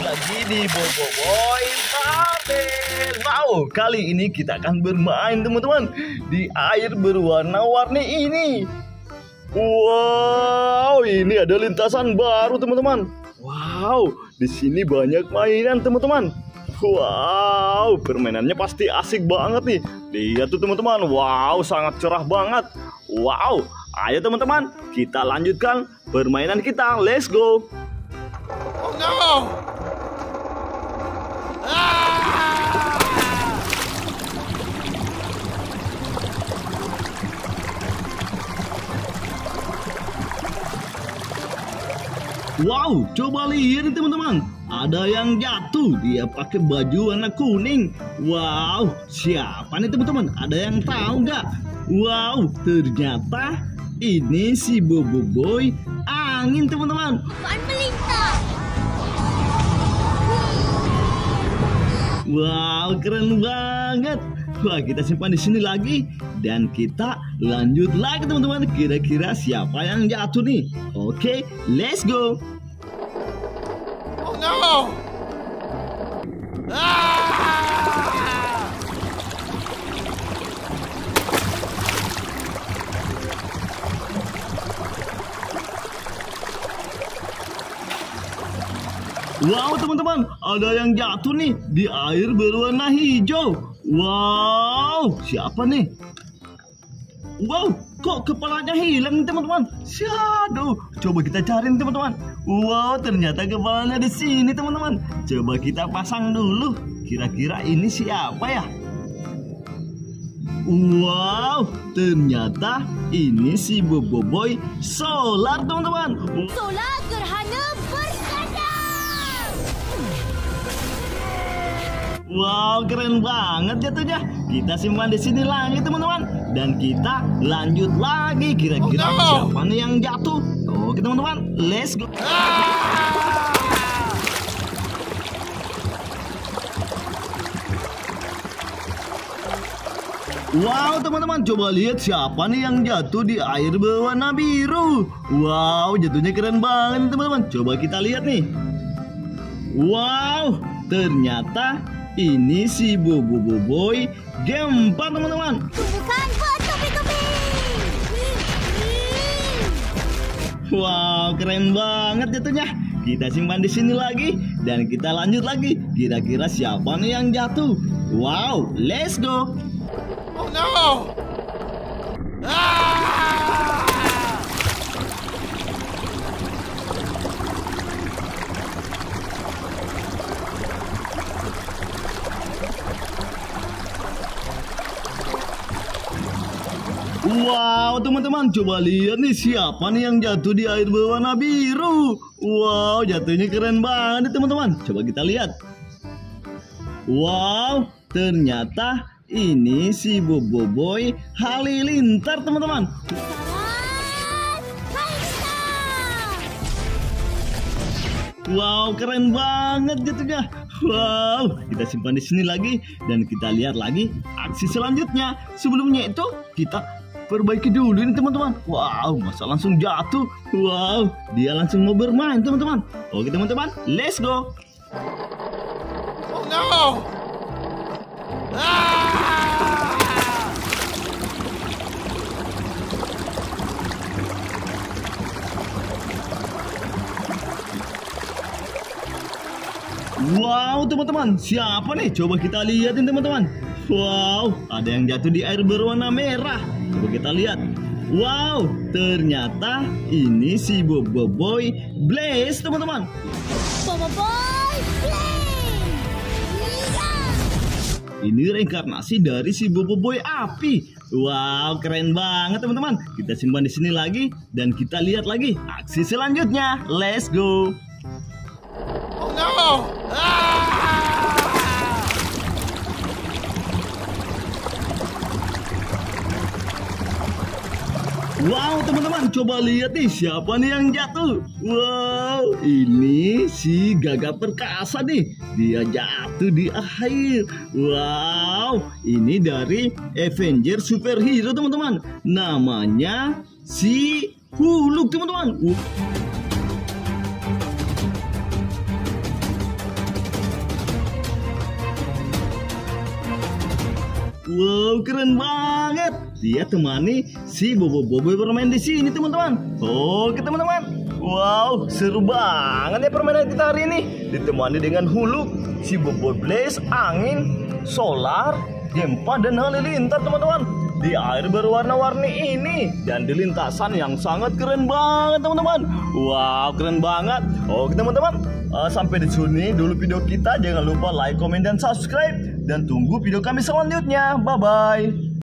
Lagi di Boy. Wow, kali ini kita akan bermain teman-teman di air berwarna-warni ini. Wow, ini ada lintasan baru teman-teman. Wow, di sini banyak mainan teman-teman. Wow, permainannya pasti asik banget nih. Lihat tuh teman-teman. Wow, sangat cerah banget. Wow, ayo teman-teman, kita lanjutkan permainan kita. Let's go. Oh no! Ah! Wow, coba lihat nih teman-teman. Ada yang jatuh, dia pakai baju warna kuning. Wow, siapa nih teman-teman? Ada yang tahu nggak? Wow, ternyata ini si Bobo Boy angin teman-teman. Wow, keren banget. Wah, kita simpan di sini lagi dan kita lanjut lagi teman-teman. Kira-kira siapa yang jatuh nih? Oke, let's go. Oh no! Ah! Wow teman-teman, ada yang jatuh nih di air berwarna hijau. Wow, siapa nih? Wow, kok kepalanya hilang teman-teman? Shadow, coba kita cari teman-teman. Wow, ternyata kepalanya di sini teman-teman. Coba kita pasang dulu. Kira-kira ini siapa ya? Wow, ternyata ini si Bobo Boy Solar teman-teman. Solar gerhana bersadar. Wow, keren banget jatuhnya. Kita simpan di sini lagi, teman-teman. Dan kita lanjut lagi. Kira-kira Oh, no. siapa nih yang jatuh? Oke, teman-teman. Let's go. Ah! Wow, teman-teman. Coba lihat siapa nih yang jatuh di air berwarna biru. Wow, jatuhnya keren banget, teman-teman. Coba kita lihat nih. Wow, ternyata ini si Bobo Boboy Game 4, teman-teman. Bertubi-tubi. Wow, keren banget jatuhnya. Kita simpan di sini lagi dan kita lanjut lagi. Kira-kira siapa nih yang jatuh? Wow, let's go. Oh no! Ah! Wow, teman-teman, coba lihat nih siapa nih yang jatuh di air berwarna biru. Wow, jatuhnya keren banget, teman-teman. Coba kita lihat. Wow, ternyata ini si Bobo Boy Halilintar, teman-teman. Wow, keren banget jatuhnya. Wow, kita simpan di sini lagi dan kita lihat lagi aksi selanjutnya. Sebelumnya itu kita perbaiki dulu ini teman-teman. Wow, masa langsung jatuh. Wow, dia langsung mau bermain teman-teman. Oke teman-teman, let's go. Oh no! Ah! Wow, teman-teman, siapa nih? Coba kita lihatin teman-teman. Wow, ada yang jatuh di air berwarna merah. Coba kita lihat. Wow, ternyata ini si Bobo Boy Blaze, teman-teman. Bobo Boy Play. Iya. Ini reinkarnasi dari si Bobo Boy api. Wow, keren banget teman-teman. Kita simpan di sini lagi dan kita lihat lagi aksi selanjutnya. Let's go. Oh no! Ah! Wow teman-teman coba lihat nih siapa nih yang jatuh? Wow ini si Gagak Perkasa nih. Dia jatuh di air Wow ini dari Avenger Superhero teman-teman. Namanya si Huluk teman-teman Wow, keren banget. Dia temani si Bobo Bobo bermain di sini, teman-teman. Oke, teman-teman. Wow, seru banget ya permainan kita hari ini. Ditemani dengan Huluk, si Bobo Blaze, angin, solar, gempa dan halilintar, teman-teman. Di air berwarna-warni ini dan di lintasan yang sangat keren banget, teman-teman. Wow, keren banget. Oke, teman-teman. Eh, sampai di sini dulu video kita. Jangan lupa like, komen, dan subscribe. Dan tunggu video kami selanjutnya. Bye-bye.